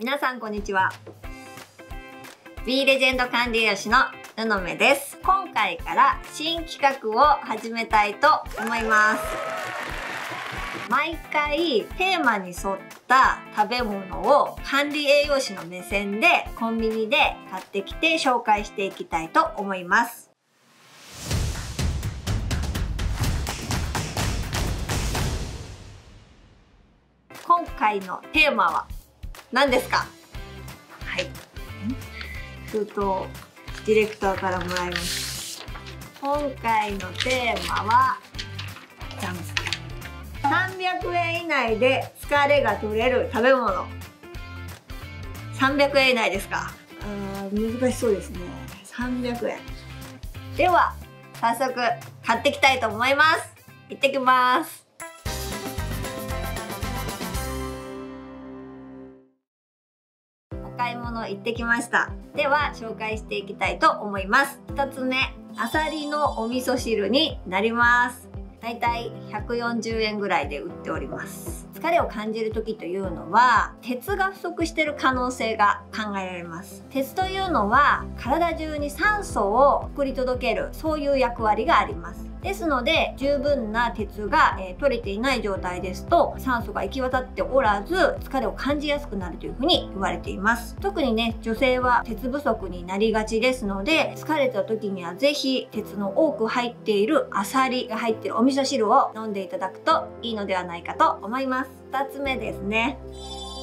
皆さんこんにちは。B レジェンド管理栄養士の布目です。今回から新企画を始めたいと思います。毎回テーマに沿った食べ物を管理栄養士の目線でコンビニで買ってきて紹介していきたいと思います。今回のテーマは何ですか？はい。封筒ディレクターからもらいます。今回のテーマはじゃん300円以内で疲れが取れる食べ物。300円以内ですか？あー難しそうですね。300円。では早速買っていきたいと思います。行ってきます買い物行ってきました。では紹介していきたいと思います。1つ目あさりのお味噌汁になります。だいたい140円ぐらいで売っております。疲れを感じる時というのは鉄が不足している可能性が考えられます。鉄というのは体中に酸素を送り届けるそういう役割があります。ですので十分な鉄が、え、取れていない状態ですと酸素が行き渡っておらず疲れを感じやすくなるというふうに言われています。特にね女性は鉄不足になりがちですので疲れた時には是非鉄の多く入っているアサリが入っているお味噌汁を飲んでいただくといいのではないかと思います。2つ目ですね。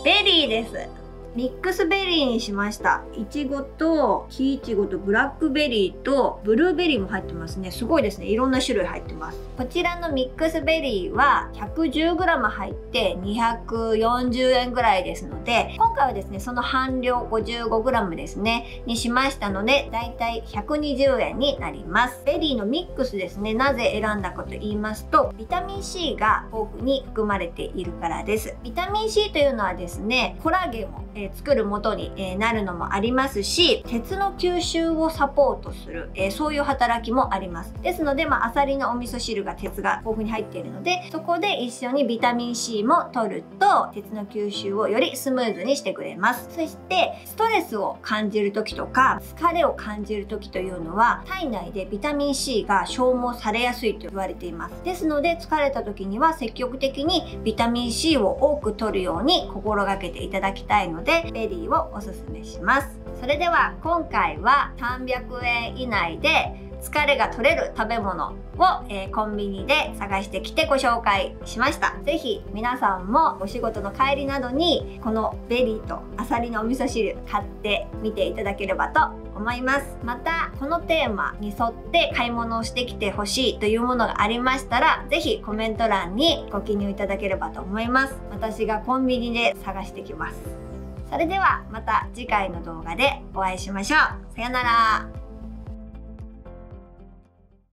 ベリーです。ミックスベリーにしました。いちごと木いちごとブラックベリーとブルーベリーも入ってますね。すごいですね。いろんな種類入ってます。こちらのミックスベリーは 110g 入って240円ぐらいですので今回はですねその半量 55g ですねにしましたのでだいたい120円になります。ベリーのミックスですねなぜ選んだかと言いますとビタミン C が豊富に含まれているからです。ビタミン C というのはですねコラーゲンを、え、作る元に、え、なるのもありますし鉄の吸収をサポートする、え、そういう働きもあります。ですのでまあアサリのお味噌汁が鉄が豊富に入っているのでそこで一緒にビタミン C も取ると鉄の吸収をよりスムーズにしてくれます。そしてストレスを感じる時とか疲れを感じる時というのは体内でビタミン C が消耗されやすいと言われています。ですので疲れた時には積極的にビタミン C を多く取るように心がけていただきたいのででベリーをおすすめします。それでは今回は300円以内で疲れが取れる食べ物を、えー、コンビニで探してきてご紹介しました。是非皆さんもお仕事の帰りなどにこのベリーとアサリのお味噌汁買ってみていただければと思います。またこのテーマに沿って買い物をしてきてほしいというものがありましたら是非コメント欄にご記入いただければと思います。私がコンビニで探してきます。それではまた次回の動画でお会いしましょう。さよなら。